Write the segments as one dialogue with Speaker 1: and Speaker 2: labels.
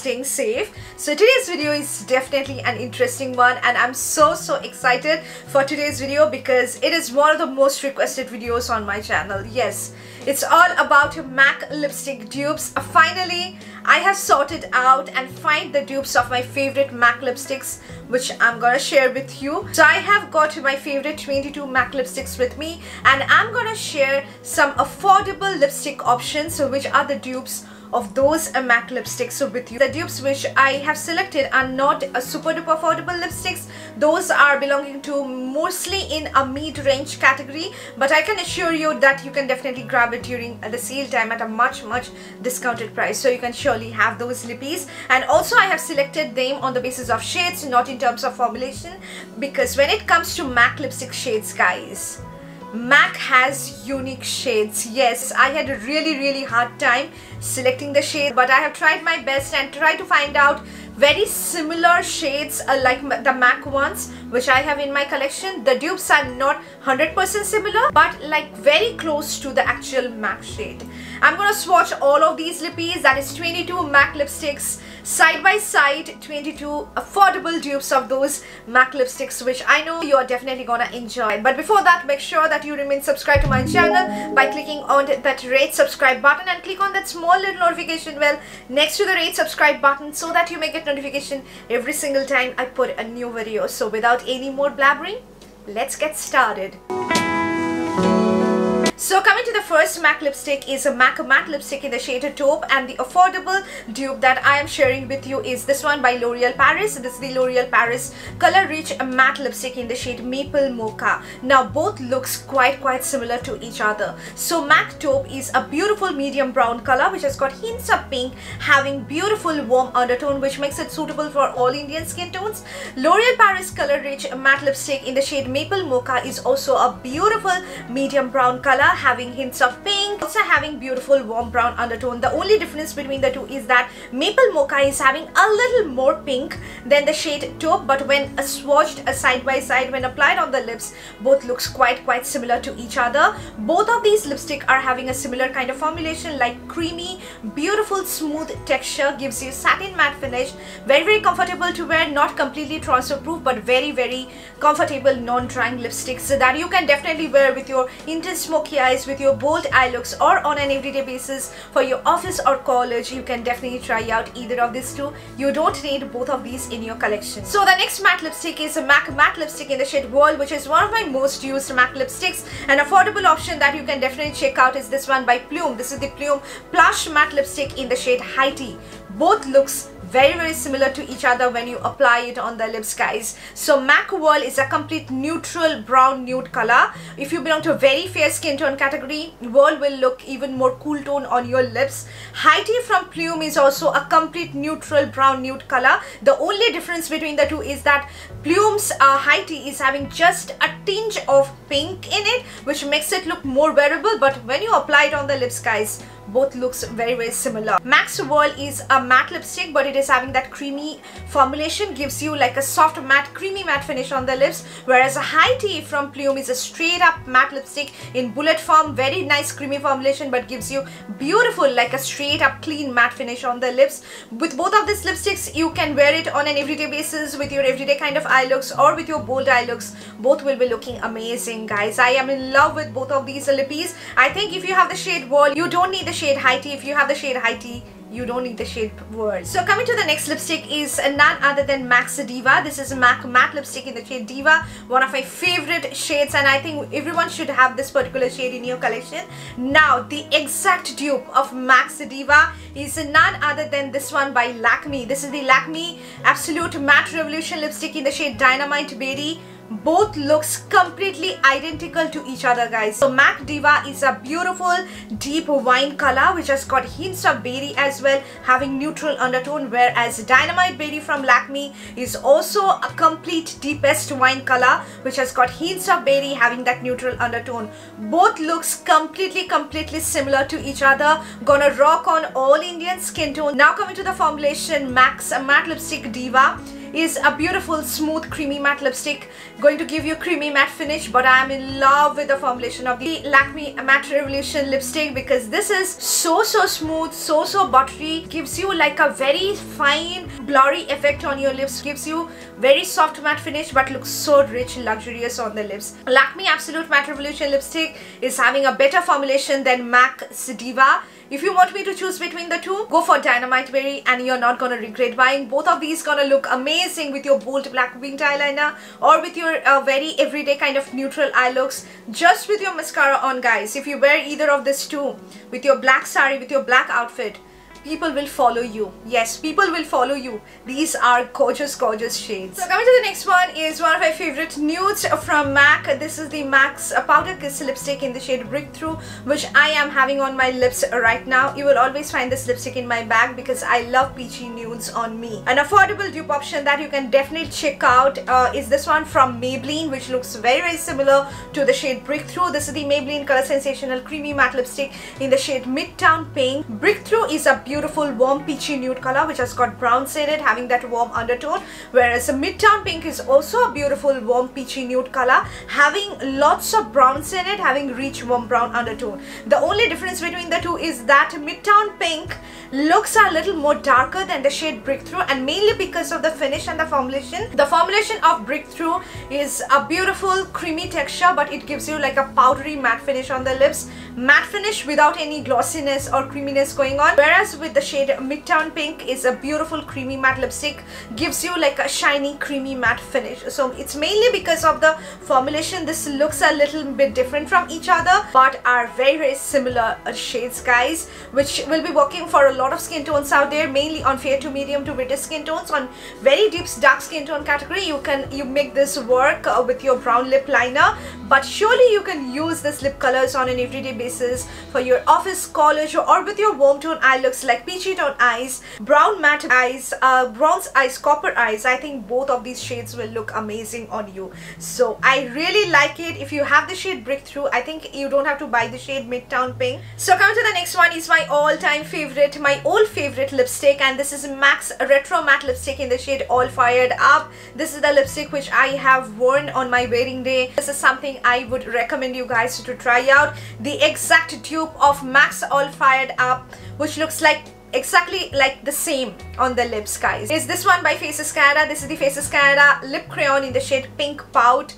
Speaker 1: staying safe. So today's video is definitely an interesting one and I'm so so excited for today's video because it is one of the most requested videos on my channel. Yes, it's all about MAC lipstick dupes. Uh, finally, I have sorted out and find the dupes of my favorite MAC lipsticks which I'm gonna share with you. So I have got my favorite 22 MAC lipsticks with me and I'm gonna share some affordable lipstick options which are the dupes of those uh, MAC lipsticks so with you. The dupes which I have selected are not a super duper affordable lipsticks. Those are belonging to mostly in a mid-range category but I can assure you that you can definitely grab it during uh, the sale time at a much much discounted price. So you can surely have those lippies and also I have selected them on the basis of shades not in terms of formulation because when it comes to MAC lipstick shades guys MAC has unique shades. Yes, I had a really really hard time selecting the shade but I have tried my best and tried to find out very similar shades uh, like the MAC ones which I have in my collection. The dupes are not 100% similar but like very close to the actual MAC shade. I'm gonna swatch all of these lippies that is 22 MAC lipsticks side by side 22 affordable dupes of those MAC lipsticks which I know you are definitely gonna enjoy. But before that make sure that you remain subscribed to my channel by clicking on that red subscribe button and click on that small little notification bell next to the red subscribe button so that you may get notification every single time I put a new video. So without any more blabbering, let's get started. So coming to the first MAC lipstick is a MAC matte lipstick in the shade taupe and the affordable dupe that I am sharing with you is this one by L'Oreal Paris. This is the L'Oreal Paris Color Rich matte lipstick in the shade Maple Mocha. Now both looks quite quite similar to each other. So MAC taupe is a beautiful medium brown color which has got hints of pink having beautiful warm undertone which makes it suitable for all Indian skin tones. L'Oreal Paris Color Rich matte lipstick in the shade Maple Mocha is also a beautiful medium brown color having hints of pink, also having beautiful warm brown undertone. The only difference between the two is that Maple Mocha is having a little more pink than the shade taupe but when swatched side by side when applied on the lips both looks quite quite similar to each other. Both of these lipstick are having a similar kind of formulation like creamy, beautiful smooth texture gives you satin matte finish, very very comfortable to wear, not completely transfer proof but very very comfortable non-drying lipsticks that you can definitely wear with your intense smoky eyes with your bold eye looks or on an everyday basis for your office or college. You can definitely try out either of these two. You don't need both of these in your collection. So the next matte lipstick is a MAC matte lipstick in the shade Whirl which is one of my most used MAC lipsticks. An affordable option that you can definitely check out is this one by Plume. This is the Plume plush matte lipstick in the shade High Tea. Both looks very very similar to each other when you apply it on the lips guys. So MAC Whirl is a complete neutral brown nude color. If you belong to a very fair skin tone category Whirl will look even more cool tone on your lips. Tea from Plume is also a complete neutral brown nude color. The only difference between the two is that Plume's uh, Tea is having just a tinge of pink in it which makes it look more wearable. But when you apply it on the lips guys both looks very very similar. MAC's Whirl is a matte lipstick but it is having that creamy formulation gives you like a soft matte creamy matte finish on the lips whereas a High Tea from Plume is a straight up matte lipstick in bullet form very nice creamy formulation but gives you beautiful like a straight up clean matte finish on the lips. With both of these lipsticks you can wear it on an everyday basis with your everyday kind of eye looks or with your bold eye looks both will be looking amazing guys. I am in love with both of these lippies. I think if you have the shade Whirl you don't need the shade High Tea. If you have the shade High Tea, you don't need the shade Whirl. So coming to the next lipstick is none other than MAC's Diva. This is a MAC matte lipstick in the shade Diva. One of my favorite shades and I think everyone should have this particular shade in your collection. Now the exact dupe of MAC's Diva is none other than this one by Lakme. This is the Lakme Absolute Matte Revolution lipstick in the shade Dynamite Berry both looks completely identical to each other guys. So mac diva is a beautiful deep wine color which has got hints of berry as well having neutral undertone whereas dynamite berry from lakme is also a complete deepest wine color which has got hints of berry having that neutral undertone. Both looks completely completely similar to each other. Gonna rock on all indian skin tone. Now coming to the formulation MAC's matte lipstick diva is a beautiful smooth creamy matte lipstick. Going to give you a creamy matte finish but I am in love with the formulation of the Lakme Matte Revolution lipstick because this is so so smooth so so buttery. Gives you like a very fine blurry effect on your lips. Gives you very soft matte finish but looks so rich luxurious on the lips. Lakme Absolute Matte Revolution lipstick is having a better formulation than MAC Diva if you want me to choose between the two, go for Dynamite Berry and you're not gonna regret buying. Both of these gonna look amazing with your bold black winged eyeliner or with your uh, very everyday kind of neutral eye looks. Just with your mascara on guys. If you wear either of these two with your black sari, with your black outfit, people will follow you. Yes people will follow you. These are gorgeous gorgeous shades. So coming to the next one is one of my favorite nudes from MAC. This is the MAC's powder kiss lipstick in the shade brickthrough which I am having on my lips right now. You will always find this lipstick in my bag because I love peachy nudes on me. An affordable dupe option that you can definitely check out uh, is this one from Maybelline which looks very very similar to the shade brickthrough this is the Maybelline color sensational creamy matte lipstick in the shade midtown pink. Brickthrough is a beautiful warm peachy nude color which has got browns in it having that warm undertone. Whereas the midtown pink is also a beautiful warm peachy nude color having lots of browns in it having rich warm brown undertone. The only difference between the two is that midtown pink looks a little more darker than the shade brickthrough and mainly because of the finish and the formulation. The formulation of brickthrough is a beautiful creamy texture but it gives you like a powdery matte finish on the lips. Matte finish without any glossiness or creaminess going on. Whereas with the shade Midtown Pink is a beautiful creamy matte lipstick. Gives you like a shiny creamy matte finish. So it's mainly because of the formulation. This looks a little bit different from each other but are very very similar shades guys which will be working for a lot of skin tones out there mainly on fair to medium to British skin tones. On very deep dark skin tone category you can you make this work uh, with your brown lip liner. But surely you can use this lip colors on an everyday basis for your office college or with your warm tone eye looks like peachy tone eyes, brown matte eyes, uh, bronze eyes, copper eyes. I think both of these shades will look amazing on you. So I really like it. If you have the shade Brickthrough, I think you don't have to buy the shade Midtown Pink. So coming to the next one is my all-time favorite, my old favorite lipstick and this is MAC's Retro Matte Lipstick in the shade All Fired Up. This is the lipstick which I have worn on my wedding day. This is something I would recommend you guys to try out. The exact dupe of MAC's All Fired Up which looks like exactly like the same on the lips guys. Is this one by Faces Canada this is the Faces Canada lip crayon in the shade pink pout.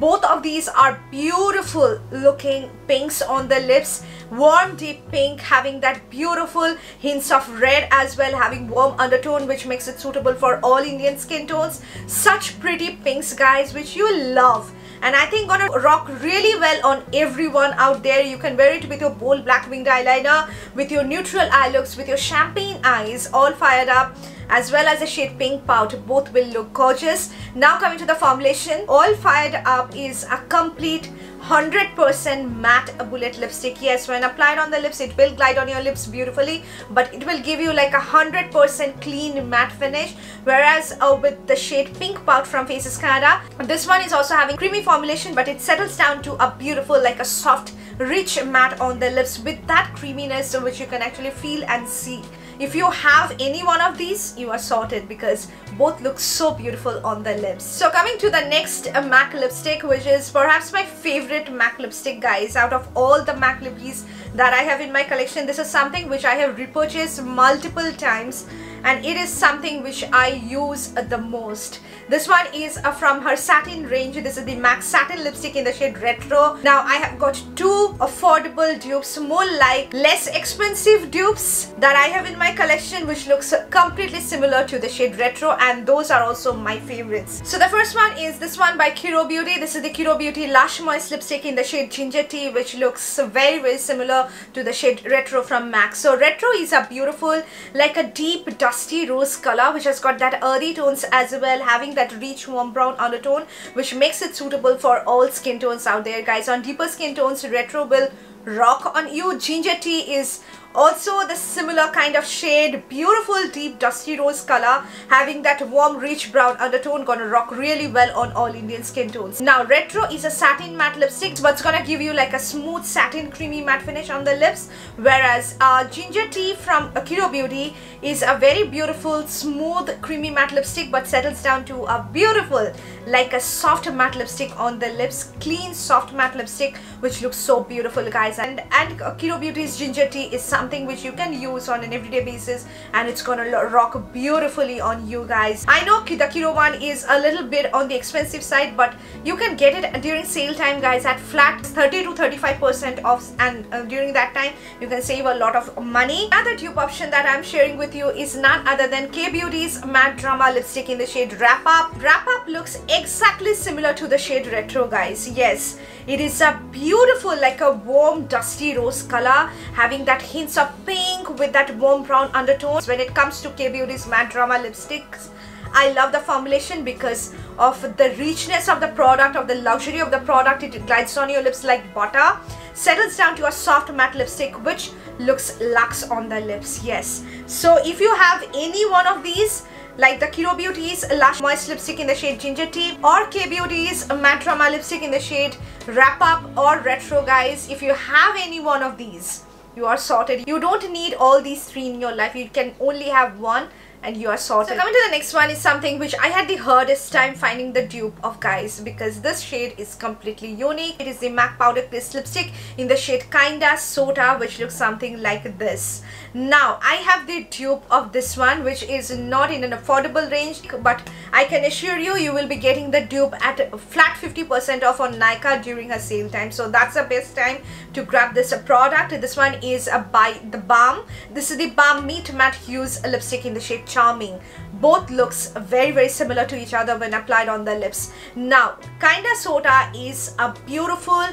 Speaker 1: Both of these are beautiful looking pinks on the lips. Warm deep pink having that beautiful hints of red as well having warm undertone which makes it suitable for all Indian skin tones. Such pretty pinks guys which you love and I think gonna rock really well on everyone out there. You can wear it with your bold black winged eyeliner, with your neutral eye looks, with your champagne eyes all fired up as well as the shade pink pout. Both will look gorgeous. Now coming to the formulation. All fired up is a complete 100% matte bullet lipstick. Yes when applied on the lips it will glide on your lips beautifully but it will give you like a 100% clean matte finish. Whereas uh, with the shade pink pout from Faces Canada this one is also having creamy formulation but it settles down to a beautiful like a soft rich matte on the lips with that creaminess which you can actually feel and see if you have any one of these, you are sorted because both look so beautiful on the lips. So coming to the next uh, MAC lipstick, which is perhaps my favorite MAC lipstick, guys. Out of all the MAC lippies that I have in my collection, this is something which I have repurchased multiple times and it is something which I use the most. This one is uh, from her satin range. This is the MAC satin lipstick in the shade retro. Now I have got two affordable dupes, more like less expensive dupes that I have in my collection which looks completely similar to the shade retro and those are also my favorites. So the first one is this one by Kiro Beauty. This is the Kiro Beauty Lush Moist lipstick in the shade Ginger Tea which looks very very similar to the shade retro from MAC. So retro is a beautiful like a deep dusty rose color which has got that earthy tones as well having that rich warm brown undertone which makes it suitable for all skin tones out there guys. On deeper skin tones retro will rock. On you ginger tea is also the similar kind of shade beautiful deep dusty rose color having that warm rich brown undertone gonna rock really well on all Indian skin tones. Now retro is a satin matte lipstick but it's gonna give you like a smooth satin creamy matte finish on the lips whereas uh, ginger tea from Akiro Beauty is a very beautiful smooth creamy matte lipstick but settles down to a beautiful like a soft matte lipstick on the lips clean soft matte lipstick which looks so beautiful guys. And and Akiro Beauty's ginger tea is something which you can use on an everyday basis and it's gonna rock beautifully on you guys. I know the Kiro one is a little bit on the expensive side but you can get it during sale time guys at flat 30 to 35 percent off and uh, during that time you can save a lot of money. Another tube option that I'm sharing with you is none other than Kay Beauty's matte drama lipstick in the shade wrap up. Wrap up looks exactly similar to the shade retro guys. Yes it is a beautiful like a warm dusty rose color having that hints of pink with that warm brown undertones when it comes to Kay Beauty's matte drama lipsticks I love the formulation because of the richness of the product, of the luxury of the product. It glides on your lips like butter. Settles down to a soft matte lipstick which looks luxe on the lips. Yes. So if you have any one of these, like the Kiro Beauty's Lush Moist Lipstick in the shade Ginger Tea or Kay Beauty's Matte Drama Lipstick in the shade Wrap Up or Retro guys. If you have any one of these, you are sorted. You don't need all these three in your life. You can only have one and you are sorted. So coming to the next one is something which I had the hardest time finding the dupe of guys because this shade is completely unique. It is the MAC Powder lipstick in the shade Kinda Sorta which looks something like this. Now I have the dupe of this one which is not in an affordable range but I can assure you you will be getting the dupe at flat 50% off on Nykaa during her sale time. So that's the best time to grab this product. This one is by the Balm. This is the Balm Meet Matt(e) Hughes lipstick in the shade charming both looks very very similar to each other when applied on the lips now kinda sorta is a beautiful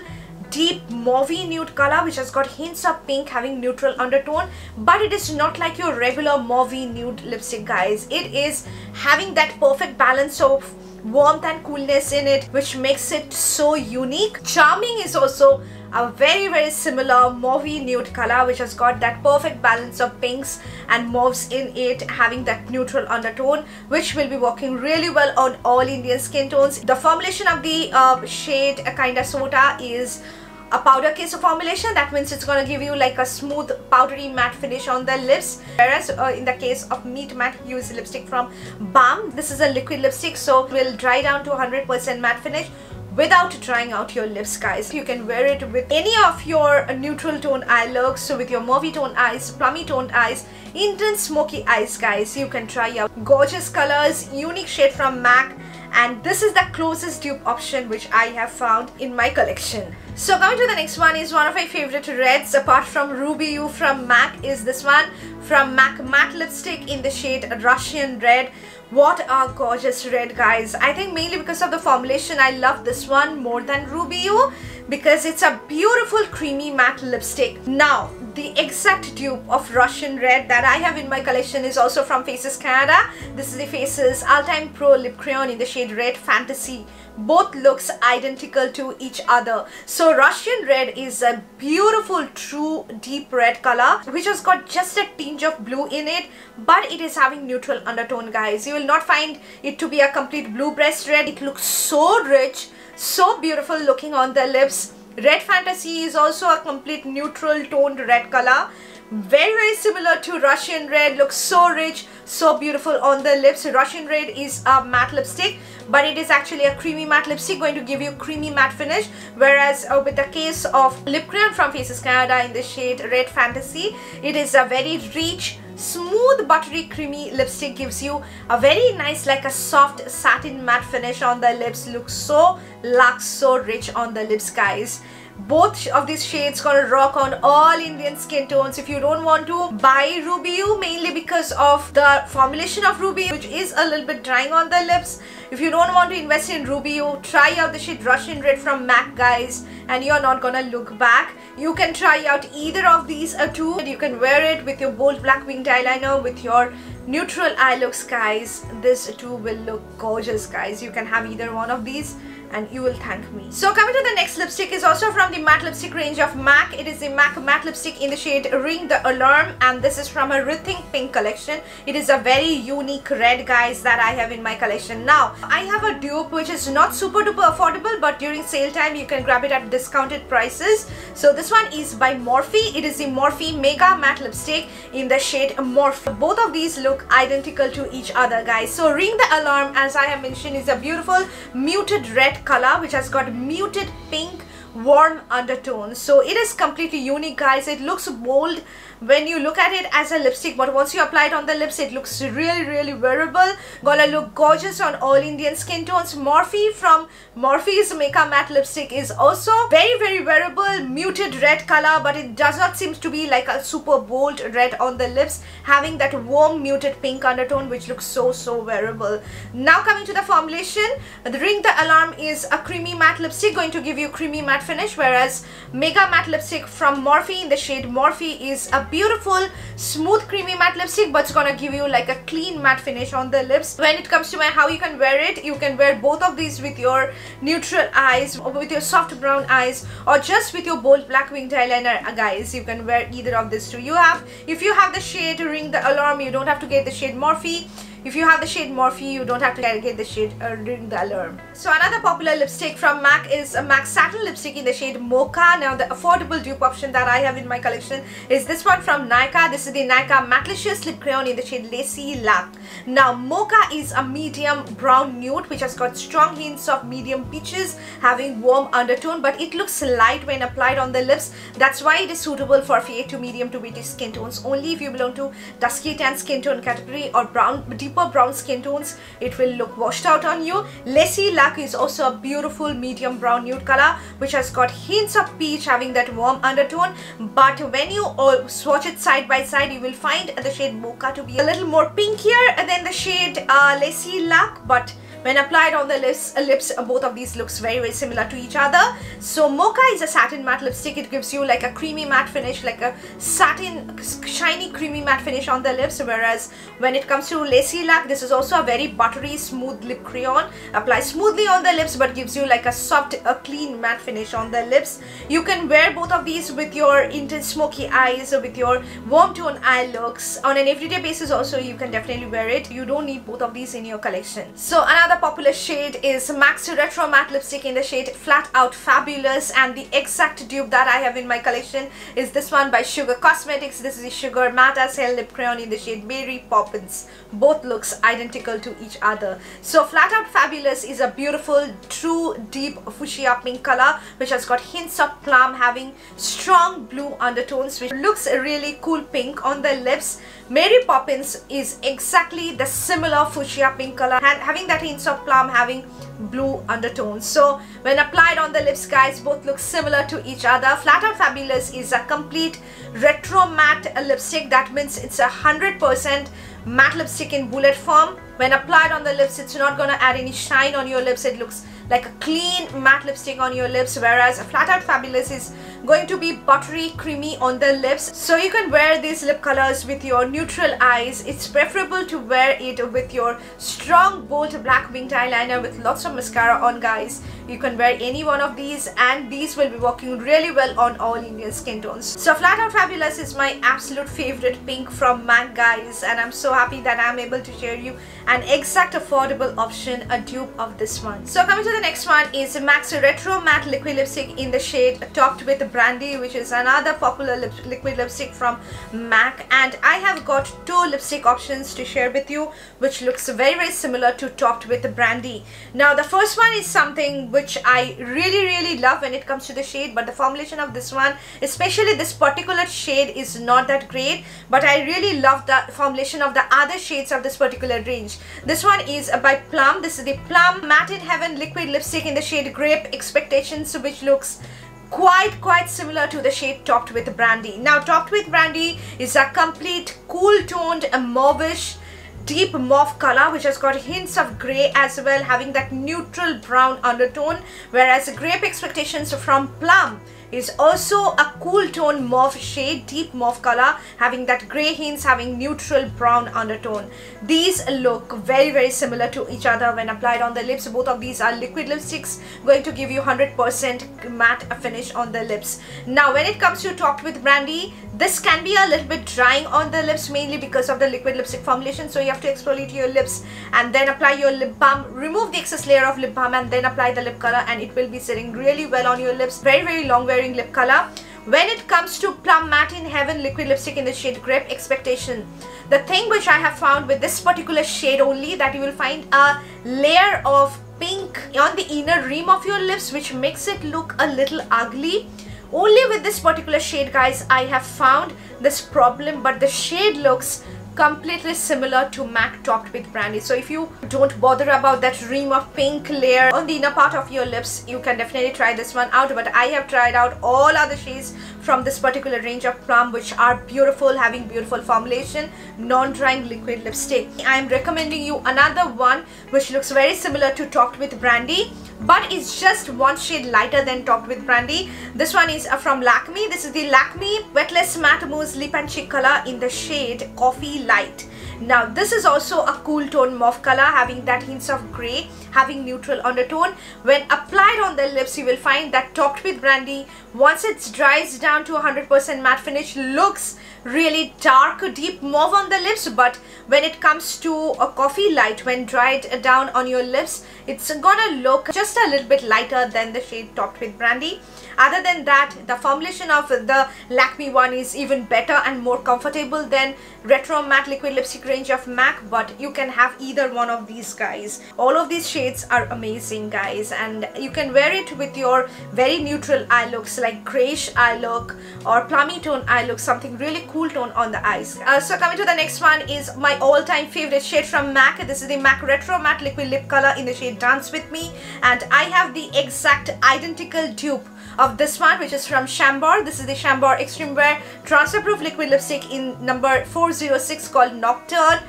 Speaker 1: deep mauvey nude color which has got hints of pink having neutral undertone but it is not like your regular mauvey nude lipstick guys it is having that perfect balance of warmth and coolness in it which makes it so unique charming is also a very very similar mauvey nude color which has got that perfect balance of pinks and mauves in it having that neutral undertone which will be working really well on all Indian skin tones. The formulation of the uh, shade uh, Kinda Sorta is a powder kiss formulation. That means it's gonna give you like a smooth powdery matte finish on the lips. Whereas uh, in the case of Meet Matt(e) Hughes lipstick from Balm. This is a liquid lipstick so it will dry down to 100% matte finish without drying out your lips guys. You can wear it with any of your neutral tone eye looks so with your mauvey tone eyes plummy toned eyes intense smoky eyes guys. You can try out gorgeous colors unique shade from mac and this is the closest dupe option which I have found in my collection. So coming to the next one is one of my favorite reds apart from Ruby Woo from MAC is this one from MAC matte lipstick in the shade Russian Red what a gorgeous red guys. I think mainly because of the formulation I love this one more than Ruby Woo because it's a beautiful creamy matte lipstick. Now the exact dupe of Russian red that I have in my collection is also from Faces Canada. This is the Faces Ultime Pro Lip Crayon in the shade Red Fantasy. Both looks identical to each other. So Russian red is a beautiful true deep red color which has got just a tinge of blue in it but it is having neutral undertone guys. You will not find it to be a complete blue breast red. It looks so rich so beautiful looking on the lips red fantasy is also a complete neutral toned red color. Very very similar to Russian red. Looks so rich so beautiful on the lips. Russian red is a matte lipstick but it is actually a creamy matte lipstick going to give you creamy matte finish. Whereas uh, with the case of lip Cream from Faces Canada in the shade Red Fantasy it is a very rich smooth buttery creamy lipstick gives you a very nice like a soft satin matte finish on the lips. Looks so luxe so rich on the lips guys both of these shades gonna rock on all Indian skin tones. If you don't want to buy Ruby mainly because of the formulation of Ruby which is a little bit drying on the lips. If you don't want to invest in Ruby try out the shade Russian Red from MAC guys and you're not gonna look back. You can try out either of these uh, two you can wear it with your bold black winged eyeliner with your neutral eye looks guys. This too will look gorgeous guys. You can have either one of these and you will thank me. So coming to the next lipstick is also from the matte lipstick range of MAC. It is the MAC matte lipstick in the shade Ring the Alarm and this is from a Rethink Pink collection. It is a very unique red guys that I have in my collection. Now I have a dupe which is not super duper affordable but during sale time you can grab it at discounted prices. So this one is by Morphe. It is the Morphe Mega Matte Lipstick in the shade Morphe. Both of these look identical to each other guys. So Ring the Alarm as I have mentioned is a beautiful muted red color which has got muted pink warm undertones so it is completely unique guys. It looks bold when you look at it as a lipstick but once you apply it on the lips it looks really really wearable. Gonna look gorgeous on all Indian skin tones. Morphe from Morphe's Makeup Matte lipstick is also very very wearable. Muted red color but it does not seem to be like a super bold red on the lips. Having that warm muted pink undertone which looks so so wearable. Now coming to the formulation. The ring the alarm is a creamy matte lipstick going to give you creamy matte finish whereas mega matte lipstick from Morphe in the shade Morphe is a beautiful smooth creamy matte lipstick but it's gonna give you like a clean matte finish on the lips. When it comes to my how you can wear it you can wear both of these with your neutral eyes or with your soft brown eyes or just with your bold black winged eyeliner. Uh, guys you can wear either of these two. You have if you have the shade ring the alarm you don't have to get the shade Morphe. If you have the shade Morphe, you don't have to get the shade uh, Ring the Alarm. So another popular lipstick from MAC is a MAC Satin lipstick in the shade Mocha. Now the affordable dupe option that I have in my collection is this one from Nykaa. This is the Nykaa Mattelicious Lip Crayon in the shade Lacy Luck. Now Mocha is a medium brown nude which has got strong hints of medium peaches having warm undertone but it looks light when applied on the lips. That's why it is suitable for fair to medium to beige skin tones. Only if you belong to dusky tan skin tone category or brown deeper brown skin tones it will look washed out on you Lacy Luck is also a beautiful medium brown nude color which has got hints of peach having that warm undertone. But when you swatch it side by side you will find the shade mocha to be a little more pinkier than the shade uh, Lacy Luck. But when applied on the lips, uh, lips uh, both of these looks very very similar to each other. So Mocha is a satin matte lipstick. It gives you like a creamy matte finish, like a satin shiny creamy matte finish on the lips. Whereas when it comes to Lacy Luck, this is also a very buttery smooth lip crayon. Applies smoothly on the lips but gives you like a soft, a clean matte finish on the lips. You can wear both of these with your intense smoky eyes or with your warm tone eye looks. On an everyday basis also you can definitely wear it. You don't need both of these in your collection. So another another popular shade is MAC's Retro Matte Lipstick in the shade Flat Out Fabulous and the exact dupe that I have in my collection is this one by Sugar Cosmetics. This is the Sugar Matte as Hell Lip Crayon in the shade Mary Poppins. Both looks identical to each other. So Flat Out Fabulous is a beautiful, true, deep fuchsia pink color which has got hints of plum having strong blue undertones which looks really cool pink on the lips. Mary Poppins is exactly the similar fuchsia pink color and having that hint of plum having blue undertones. So when applied on the lips guys both look similar to each other. Flat Out Fabulous is a complete retro matte lipstick that means it's a 100% matte lipstick in bullet form. When applied on the lips it's not gonna add any shine on your lips. It looks like a clean matte lipstick on your lips whereas Flat Out Fabulous is going to be buttery creamy on the lips. So you can wear these lip colors with your neutral eyes. It's preferable to wear it with your strong bold black winged eyeliner with lots of mascara on guys. You can wear any one of these and these will be working really well on all Indian skin tones. So Flat Out Fabulous is my absolute favorite pink from MAC guys and I'm so happy that I'm able to share you an exact affordable option a dupe of this one. So coming to the next one is MAC's Retro Matte Liquid Lipstick in the shade Topped with Brandy which is another popular lip liquid lipstick from MAC and I have got two lipstick options to share with you which looks very very similar to Topped with Brandy. Now the first one is something which I really really love when it comes to the shade but the formulation of this one especially this particular shade is not that great but I really love the formulation of the other shades of this particular range. This one is by Plum. This is the Plum Matte in Heaven liquid lipstick in the shade Grape Expectations which looks quite quite similar to the shade topped with brandy. Now topped with brandy is a complete cool toned mauvish deep mauve color which has got hints of grey as well having that neutral brown undertone whereas grape expectations from plum is also a cool tone mauve shade, deep mauve color, having that gray hints, having neutral brown undertone. These look very very similar to each other when applied on the lips. Both of these are liquid lipsticks going to give you 100% matte finish on the lips. Now when it comes to Topped with Brandy, this can be a little bit drying on the lips mainly because of the liquid lipstick formulation. So you have to exfoliate your lips and then apply your lip balm, remove the excess layer of lip balm and then apply the lip color and it will be sitting really well on your lips. Very very long wearing lip color. When it comes to Plum Matte in Heaven liquid lipstick in the shade Grape Expectation, the thing which I have found with this particular shade only that you will find a layer of pink on the inner rim of your lips which makes it look a little ugly only with this particular shade guys I have found this problem but the shade looks completely similar to MAC topped with brandy. So if you don't bother about that rim of pink layer on the inner part of your lips you can definitely try this one out. But I have tried out all other shades from this particular range of plum which are beautiful having beautiful formulation non-drying liquid lipstick. I am recommending you another one which looks very similar to topped with brandy but it's just one shade lighter than topped with brandy. This one is uh, from Lakme this is the Lakme Weightless Matte Mousse Lip and Cheek color in the shade Coffee Light. Now this is also a cool tone mauve color having that hints of grey having neutral undertone. When applied on the lips you will find that topped with brandy once it dries down to 100% matte finish looks really dark deep mauve on the lips but when it comes to a coffee light when dried down on your lips it's gonna look just a little bit lighter than the shade topped with brandy. Other than that the formulation of the Lakme one is even better and more comfortable than retro matte liquid lipstick range of MAC but you can have either one of these guys. All of these shades are amazing guys and you can wear it with your very neutral eye looks like grayish eye look or plummy tone eye look something really cool tone on the eyes. Uh, so coming to the next one is my all-time favorite shade from MAC. This is the MAC Retro Matte Liquid Lip Color in the shade Dance With Me. And I have the exact identical dupe of this one which is from Chambor. This is the Chambor Extreme Wear Transfer Proof Liquid Lipstick in number 406 called Nocturne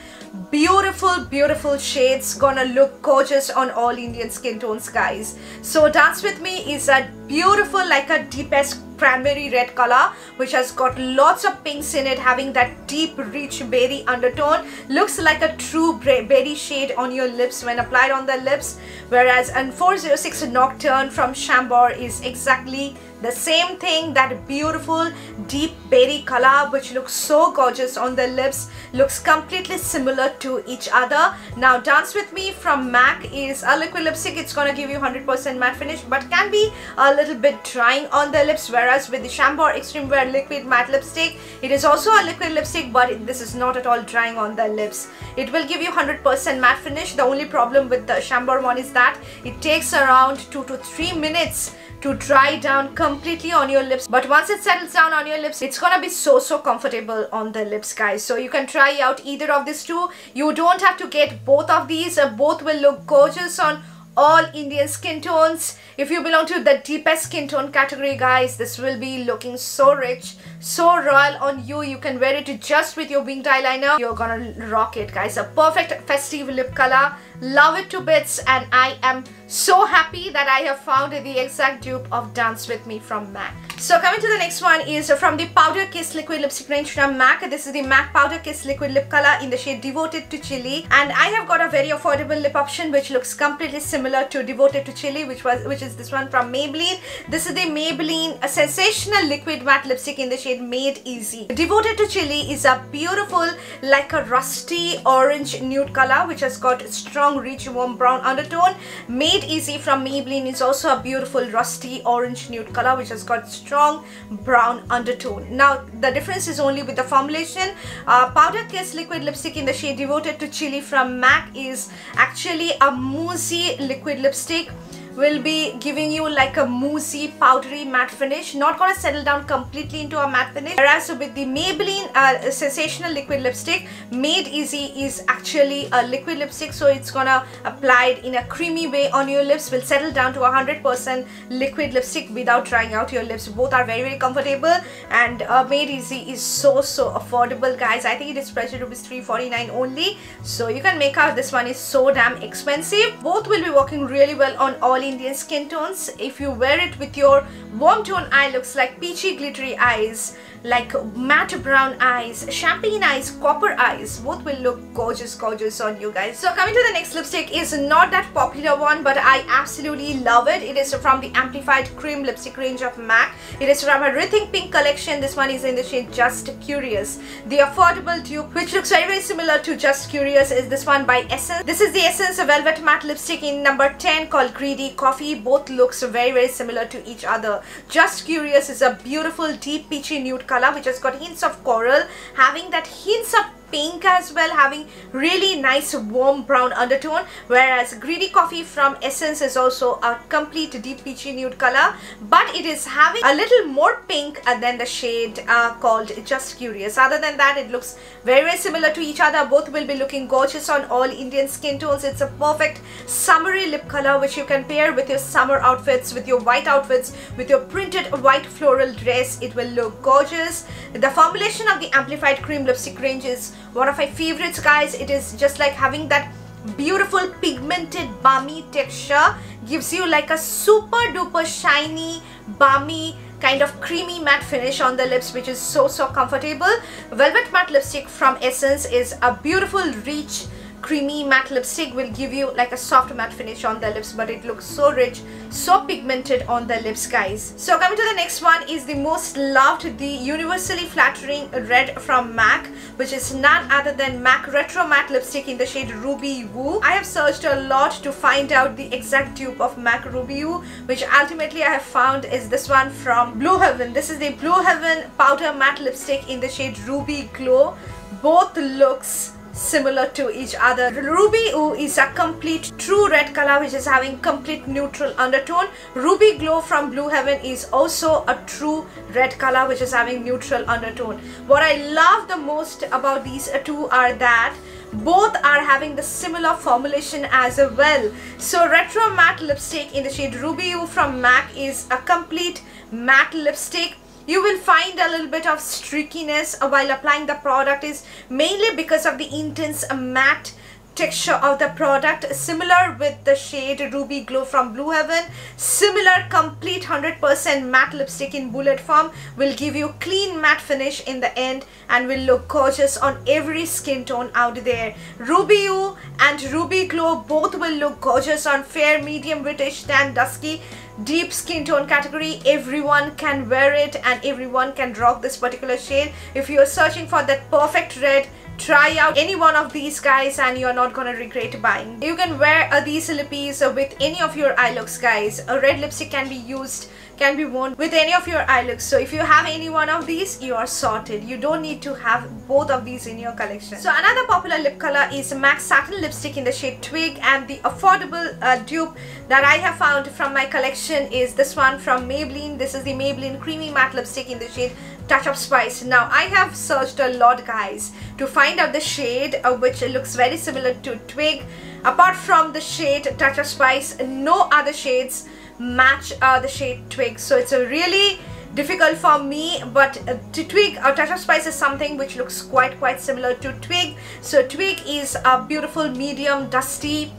Speaker 1: beautiful beautiful shades gonna look gorgeous on all Indian skin tones guys. So dance with me is a beautiful like a deepest cranberry red color which has got lots of pinks in it having that deep rich berry undertone. Looks like a true berry shade on your lips when applied on the lips. Whereas an 406 nocturne from Chambor is exactly the same thing that beautiful deep berry color which looks so gorgeous on the lips looks completely similar to each other. Now dance with me from mac is a liquid lipstick. It's gonna give you 100% matte finish but can be a little bit drying on the lips whereas with the Chambor extreme wear liquid matte lipstick it is also a liquid lipstick but this is not at all drying on the lips. It will give you 100% matte finish. The only problem with the Chambor one is that it takes around 2 to 3 minutes to dry down completely on your lips but once it settles down on your lips it's gonna be so so comfortable on the lips guys so you can try out either of these two you don't have to get both of these uh, both will look gorgeous on all Indian skin tones. If you belong to the deepest skin tone category guys, this will be looking so rich, so royal on you. You can wear it just with your winged eyeliner. You're gonna rock it guys. A perfect festive lip color. Love it to bits and I am so happy that I have found the exact dupe of Dance With Me from MAC. So coming to the next one is from the Powder Kiss Liquid Lipstick range from MAC. This is the MAC Powder Kiss Liquid Lip Color in the shade Devoted to Chili. And I have got a very affordable lip option which looks completely similar to Devoted to Chili which was which is this one from Maybelline. This is the Maybelline a sensational liquid matte lipstick in the shade Made Easy. Devoted to Chili is a beautiful like a rusty orange nude color which has got strong rich warm brown undertone. Made Easy from Maybelline is also a beautiful rusty orange nude color which has got strong brown undertone. Now the difference is only with the formulation. Uh, Powder Kiss liquid lipstick in the shade Devoted to Chili from MAC is actually a moussey liquid lipstick will be giving you like a moussey powdery matte finish. Not gonna settle down completely into a matte finish. Whereas with the Maybelline uh, sensational liquid lipstick made easy is actually a liquid lipstick so it's gonna applied in a creamy way on your lips will settle down to a hundred percent liquid lipstick without drying out your lips. Both are very very comfortable and uh, made easy is so so affordable guys. I think it is priced rupees 349 only. So you can make out this one is so damn expensive. Both will be working really well on all all Indian skin tones. If you wear it with your warm tone eye looks like peachy glittery eyes, like matte brown eyes, champagne eyes, copper eyes. Both will look gorgeous, gorgeous on you guys. So coming to the next lipstick is not that popular one, but I absolutely love it. It is from the Amplified Cream lipstick range of MAC. It is from a Rethink Pink collection. This one is in the shade Just Curious. The affordable dupe, which looks very, very similar to Just Curious, is this one by Essence. This is the Essence Velvet Matte Lipstick in number 10 called Greedy Coffee. Both looks very, very similar to each other. Just Curious is a beautiful deep peachy nude color which has got hints of coral. Having that hints of pink as well having really nice warm brown undertone. Whereas greedy coffee from essence is also a complete deep peachy nude color. But it is having a little more pink than the shade uh, called just curious. Other than that it looks very, very similar to each other. Both will be looking gorgeous on all indian skin tones. It's a perfect summery lip color which you can pair with your summer outfits with your white outfits with your printed white floral dress. It will look gorgeous. The formulation of the amplified cream lipstick range is one of my favorites guys. It is just like having that beautiful pigmented balmy texture. Gives you like a super duper shiny balmy kind of creamy matte finish on the lips which is so so comfortable. Velvet matte lipstick from essence is a beautiful rich creamy matte lipstick will give you like a soft matte finish on the lips but it looks so rich so pigmented on the lips guys. So coming to the next one is the most loved the universally flattering red from MAC which is none other than MAC retro matte lipstick in the shade Ruby Woo I have searched a lot to find out the exact dupe of MAC Ruby Woo which ultimately I have found is this one from Blue Heaven. This is the Blue Heaven powder matte lipstick in the shade Ruby Glow. Both looks similar to each other. Ruby Woo is a complete true red color which is having complete neutral undertone. Ruby Glow from Blue Heaven is also a true red color which is having neutral undertone. What I love the most about these two are that both are having the similar formulation as well. So Retro Matte Lipstick in the shade Ruby Woo from MAC is a complete matte lipstick you will find a little bit of streakiness while applying the product is mainly because of the intense matte texture of the product. Similar with the shade ruby glow from blue heaven. Similar complete 100% matte lipstick in bullet form. Will give you clean matte finish in the end and will look gorgeous on every skin tone out there. Ruby Woo and ruby glow both will look gorgeous on fair medium british tan dusky. Deep skin tone category. Everyone can wear it and everyone can rock this particular shade. If you're searching for that perfect red try out any one of these guys and you're not gonna regret buying. You can wear uh, these lippies with any of your eye looks guys. A red lipstick can be used can be worn with any of your eye looks. So if you have any one of these you are sorted. You don't need to have both of these in your collection. So another popular lip color is MAC satin lipstick in the shade twig. And the affordable uh, dupe that I have found from my collection is this one from Maybelline. This is the Maybelline creamy matte lipstick in the shade touch of spice. Now I have searched a lot guys to find out the shade uh, which looks very similar to twig. Apart from the shade touch of spice no other shades match uh, the shade twig. So it's a really difficult for me but uh, to twig or touch of spice is something which looks quite quite similar to twig. So twig is a beautiful medium dusty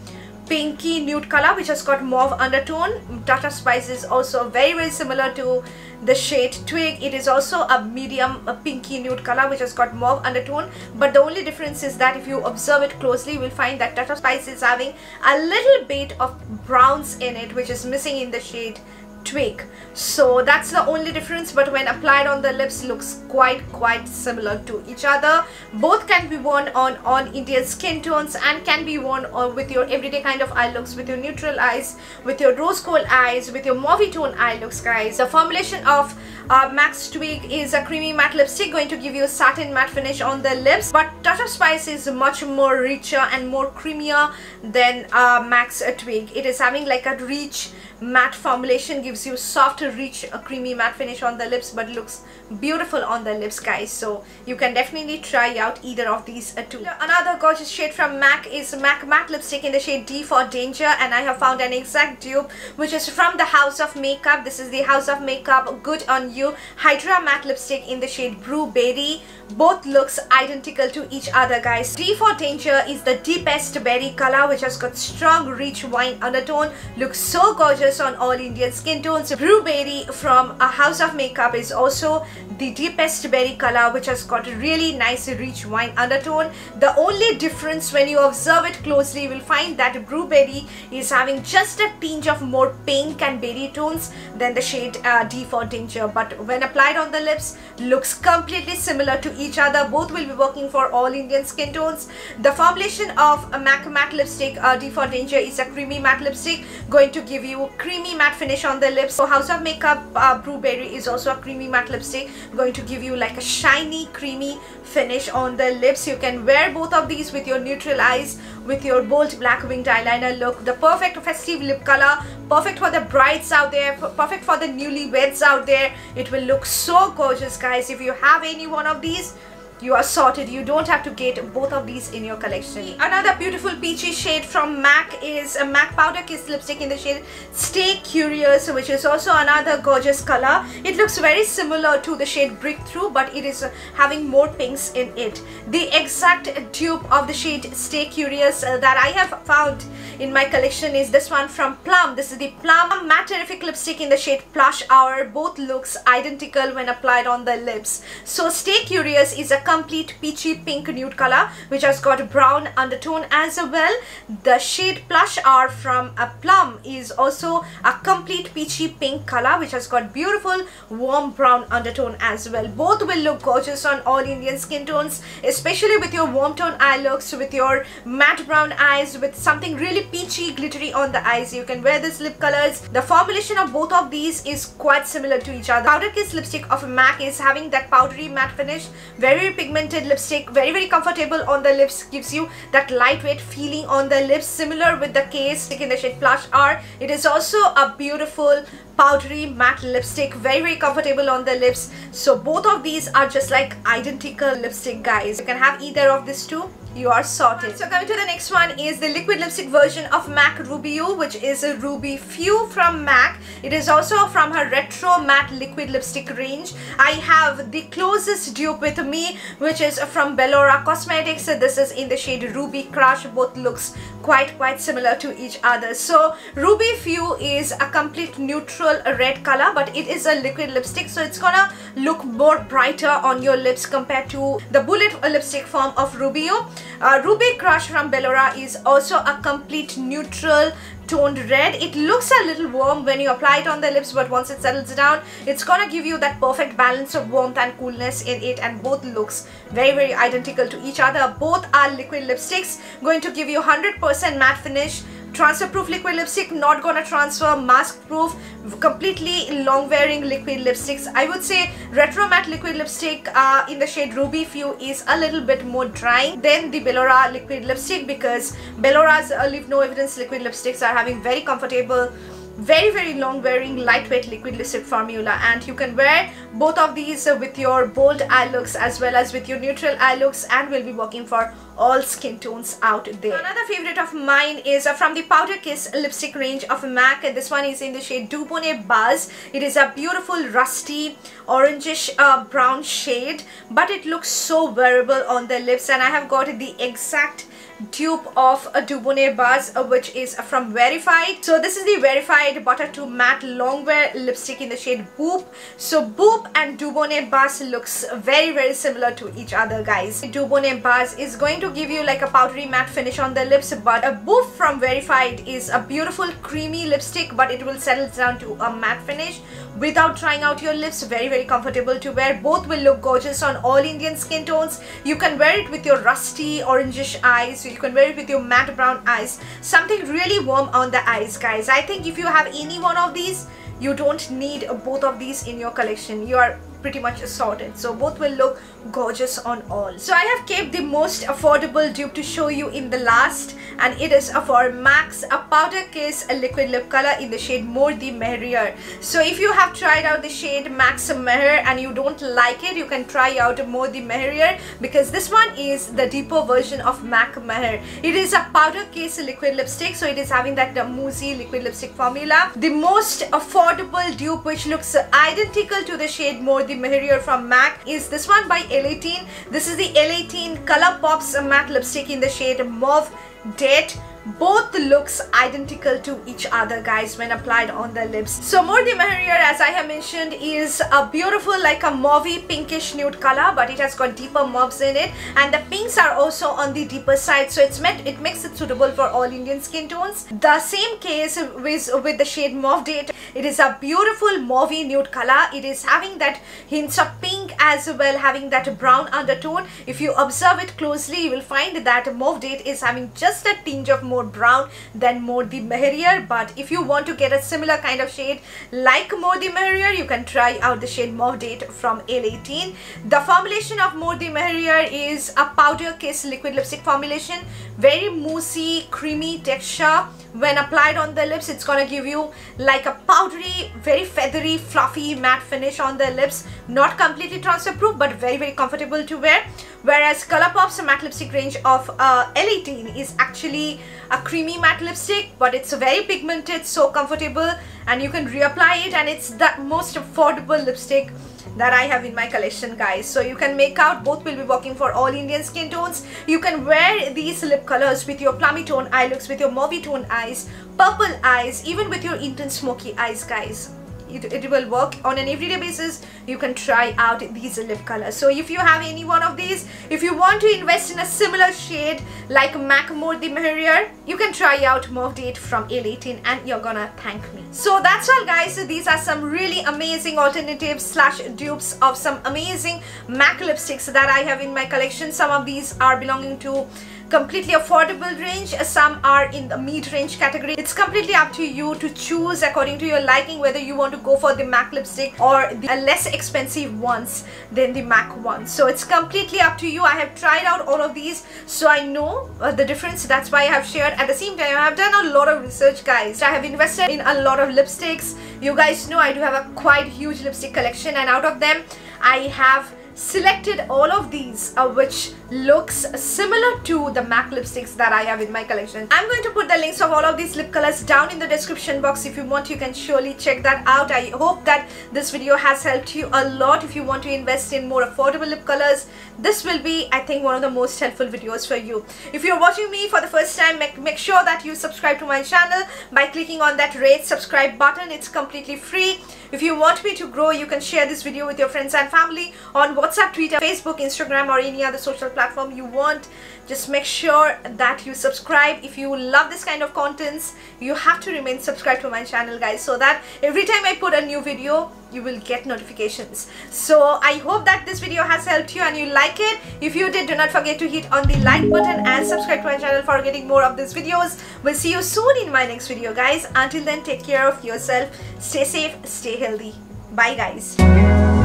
Speaker 1: pinky nude color which has got mauve undertone. touch of spice is also very very similar to the shade twig. It is also a medium a pinky nude color which has got mauve undertone. But the only difference is that if you observe it closely you will find that touch of spice is having a little bit of browns in it which is missing in the shade twig so that's the only difference but when applied on the lips looks quite quite similar to each other. Both can be worn on on indian skin tones and can be worn on with your everyday kind of eye looks with your neutral eyes with your rose gold eyes with your mauve tone eye looks guys. The formulation of uh, MAC's Twig is a creamy matte lipstick going to give you a satin matte finish on the lips but Touch of Spice is much more richer and more creamier than uh, MAC's Twig. It is having like a rich matte formulation gives you soft rich uh, creamy matte finish on the lips but looks beautiful on the lips guys. So you can definitely try out either of these uh, two. Another gorgeous shade from mac is mac matte lipstick in the shade d for danger. And i have found an exact dupe which is from the house of makeup. This is the house of makeup good on you hydra matte lipstick in the shade berry both looks identical to each other guys. D for danger is the deepest berry color which has got strong rich wine undertone. Looks so gorgeous on all indian skin tones. Berry from a house of makeup is also the deepest berry color which has got a really nice rich wine undertone. The only difference when you observe it closely you will find that blueberry is having just a tinge of more pink and berry tones than the shade uh, d for danger but when applied on the lips looks completely similar to each other. Both will be working for all indian skin tones. The formulation of a mac matte lipstick uh, d for danger is a creamy matte lipstick going to give you creamy matte finish on the lips. So house of makeup uh, brew berry is also a creamy matte lipstick going to give you like a shiny creamy finish on the lips. You can wear both of these with your neutral eyes with your bold black winged eyeliner look. The perfect festive lip color perfect for the brides out there perfect for the newlyweds out there. It will look so gorgeous guys. If you have any one of these you are sorted you don't have to get both of these in your collection another beautiful peachy shade from mac is a mac powder kiss lipstick in the shade stay curious which is also another gorgeous color it looks very similar to the shade brickthrough but it is uh, having more pinks in it the exact dupe of the shade stay curious uh, that i have found in my collection is this one from Plum. This is the Plum Matte Terrific Lipstick in the shade Plush Hour. Both looks identical when applied on the lips. So Stay Curious is a complete peachy pink nude color which has got brown undertone as well. The shade Plush Hour from a Plum is also a complete peachy pink color which has got beautiful warm brown undertone as well. Both will look gorgeous on all Indian skin tones especially with your warm tone eye looks, with your matte brown eyes, with something really peachy glittery on the eyes you can wear this lip colors the formulation of both of these is quite similar to each other powder kiss lipstick of a mac is having that powdery matte finish very pigmented lipstick very very comfortable on the lips gives you that lightweight feeling on the lips. Similar with the case in the shade Plush Hour it is also a beautiful powdery matte lipstick very very comfortable on the lips so both of these are just like identical lipstick guys you can have either of these two you are sorted. So coming to the next one is the liquid lipstick version of MAC Ruby Woo which is a Ruby Phew from MAC. It is also from her retro matte liquid lipstick range. I have the closest dupe with me which is from Bellora Cosmetics. so This is in the shade Ruby Crush. Both looks quite quite similar to each other. So Ruby Phew is a complete neutral red color but it is a liquid lipstick so it's gonna look more brighter on your lips compared to the bullet lipstick form of Ruby Woo. Uh, Ruby Crush from Bellora is also a complete neutral toned red. It looks a little warm when you apply it on the lips but once it settles down, it's gonna give you that perfect balance of warmth and coolness in it and both looks very very identical to each other. Both are liquid lipsticks going to give you 100% matte finish transfer proof liquid lipstick not gonna transfer mask proof completely long wearing liquid lipsticks. I would say retro matte liquid lipstick uh, in the shade ruby phew is a little bit more drying than the bellora liquid lipstick because bellora's uh, leave no evidence liquid lipsticks are having very comfortable very very long wearing lightweight liquid lipstick formula. And you can wear both of these with your bold eye looks as well as with your neutral eye looks and will be working for all skin tones out there. Another favorite of mine is uh, from the Powder Kiss lipstick range of MAC. This one is in the shade Dubonnet Buzz. It is a beautiful rusty orangish uh, brown shade but it looks so wearable on the lips and I have got the exact dupe of a Dubonnet Buzz uh, which is from Verified. So this is the Verified Butter to Matte Longwear lipstick in the shade Boop. So Boop and Dubonnet Buzz looks very very similar to each other guys. Dubonnet Buzz is going to give you like a powdery matte finish on the lips but a Boop from Verified is a beautiful creamy lipstick but it will settle down to a matte finish. Without trying out your lips very very comfortable to wear. Both will look gorgeous on all Indian skin tones. You can wear it with your rusty orangish eyes. You can wear it with your matte brown eyes. Something really warm on the eyes guys. I think if you have any one of these you don't need both of these in your collection. You are pretty much assorted so both will look gorgeous on all. So I have kept the most affordable dupe to show you in the last and it is a for MAC's a powder kiss a liquid lip color in the shade More the Merrier. So if you have tried out the shade max Mehr and you don't like it you can try out More the Merrier because this one is the deeper version of MAC Mehr it is a powder kiss liquid lipstick so it is having that uh, moussey liquid lipstick formula. The most affordable dupe which looks identical to the shade More the Merrier from MAC is this one by Elle 18 this is the Elle 18 Color Pops matte lipstick in the shade Mauve Date both looks identical to each other guys when applied on the lips. So more the merrier as i have mentioned is a beautiful like a mauvey pinkish nude color but it has got deeper mauves in it. And the pinks are also on the deeper side so it's meant it makes it suitable for all indian skin tones. The same case with with the shade mauve date. It is a beautiful mauvey nude color. It is having that hints of pink as well having that brown undertone. If you observe it closely you will find that mauve date is having just a tinge of more brown than More the Merrier but if you want to get a similar kind of shade like More the Merrier you can try out the shade Mauve Date from Elle 18. The formulation of More the Merrier is a powder kiss liquid lipstick formulation. Very moussey creamy texture. When applied on the lips it's gonna give you like a powdery very feathery fluffy matte finish on the lips. Not completely transfer proof but very very comfortable to wear whereas Color Pops matte lipstick range of uh, Elle 18 is actually a creamy matte lipstick but it's very pigmented so comfortable and you can reapply it and it's the most affordable lipstick that I have in my collection guys. So you can make out both will be working for all Indian skin tones. You can wear these lip colors with your plummy tone eye looks with your mauvey tone eyes purple eyes even with your intense smoky eyes guys it, it will work on an everyday basis. You can try out these lip colors. So if you have any one of these if you want to invest in a similar shade like MAC More the Merrier you can try out Date from Elle 18 and you're gonna thank me. So that's all guys. So these are some really amazing alternatives slash dupes of some amazing MAC lipsticks that I have in my collection. Some of these are belonging to completely affordable range. Some are in the mid-range category. It's completely up to you to choose according to your liking whether you want to go for the MAC lipstick or the less expensive ones than the MAC ones so it's completely up to you. I have tried out all of these so I know uh, the difference. That's why I have shared. At the same time I have done a lot of research guys. I have invested in a lot of lipsticks. You guys know I do have a quite huge lipstick collection and out of them I have selected all of these uh, which looks similar to the MAC lipsticks that I have in my collection. I'm going to put the links of all of these lip colors down in the description box. If you want you can surely check that out. I hope that this video has helped you a lot if you want to invest in more affordable lip colors. This will be I think one of the most helpful videos for you. If you're watching me for the first time make, make sure that you subscribe to my channel by clicking on that red subscribe button. It's completely free. If you want me to grow you can share this video with your friends and family on WhatsApp, Twitter, Facebook, Instagram or any other social platform you want. Just make sure that you subscribe. If you love this kind of contents, you have to remain subscribed to my channel guys so that every time I put a new video, you will get notifications. So I hope that this video has helped you and you like it. If you did, do not forget to hit on the like button and subscribe to my channel for getting more of these videos. We'll see you soon in my next video guys. Until then, take care of yourself. Stay safe, stay healthy. Bye guys.